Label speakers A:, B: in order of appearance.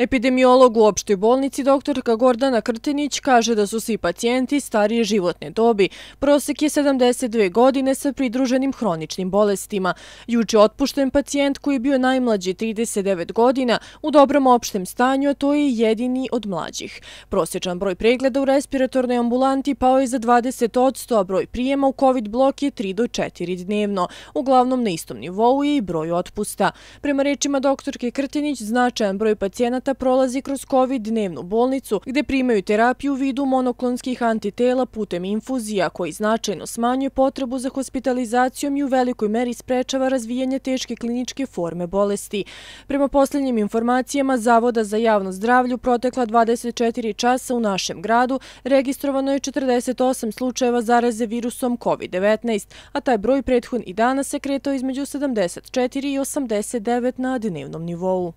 A: Epidemiolog u opštoj bolnici doktorka Gordana Krtinić kaže da su svi pacijenti starije životne dobi. Prosek je 72 godine sa pridruženim hroničnim bolestima. Juče otpušten pacijent koji je bio najmlađi 39 godina u dobrom opštem stanju, a to je jedini od mlađih. Prosječan broj pregleda u respiratornoj ambulanti pao je za 20 a broj prijema u COVID blok je 3 do 4 dnevno. Uglavnom na istom nivou je i broj otpusta. Prema rečima doktorke Krtinić, značajan broj pacijenata pacijenata prolazi kroz COVID dnevnu bolnicu gde primaju terapiju u vidu monoklonskih antitela putem infuzija koji značajno smanjuje potrebu za hospitalizacijom i u velikoj meri sprečava razvijanje teške kliničke forme bolesti. Prema posljednjim informacijama Zavoda za javno zdravlju protekla 24 časa u našem gradu registrovano je 48 slučajeva zaraze virusom COVID-19, a taj broj prethodni i dana se kretao između 74 i 89 na dnevnom nivou.